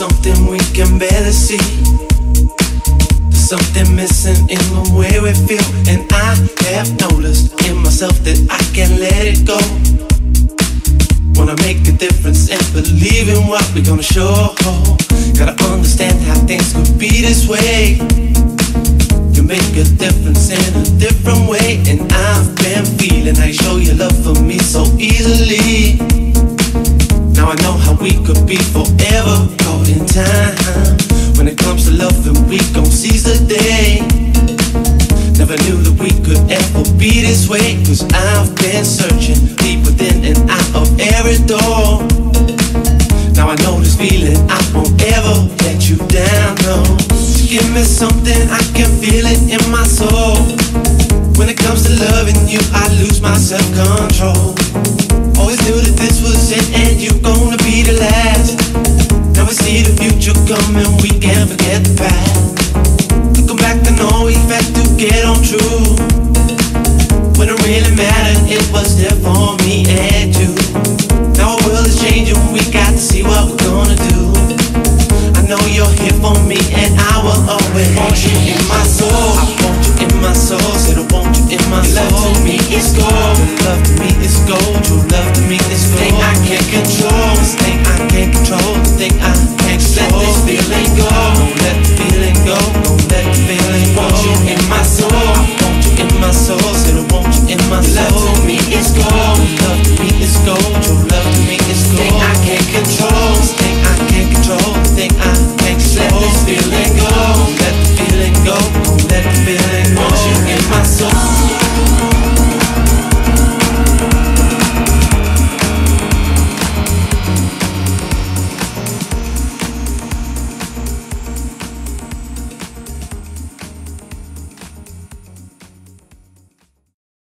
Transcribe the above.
Something we can barely see. There's something missing in the way we feel, and I have noticed in myself that I can't let it go. Wanna make a difference and believe in what we're gonna show. Gotta understand how things could be this way. You make a difference in a different way, and I've been feeling how you show your love for me so easily. Now I know how we could be forever caught in time. When it comes to loving, we gon' seize the day. Never knew that we could ever be this way. Cause I've been searching deep within and out of Now I know this feeling, I won't ever let you down, no. So give me something, I can feel it in my soul. When it comes to loving you, I lose my self control. Always knew that this was it and you gonna be the last. Now we see the future coming, we can't forget the past. Looking back, I know we had to get on true. When it really mattered, it was there for. want you in my soul. I want you in my soul. Said I want you in my soul. Love to me is gold. Love to me is gold. Your love to me is gold. Thing I can't control. Thing I can't control. Thing I can't control. Let this feeling go. Don't let the feeling go. Don't let the feeling go. Want you in my soul. I want you in my soul. Said I want you in my soul. Love to me is gold. Love to me is gold. Your love to me is gold.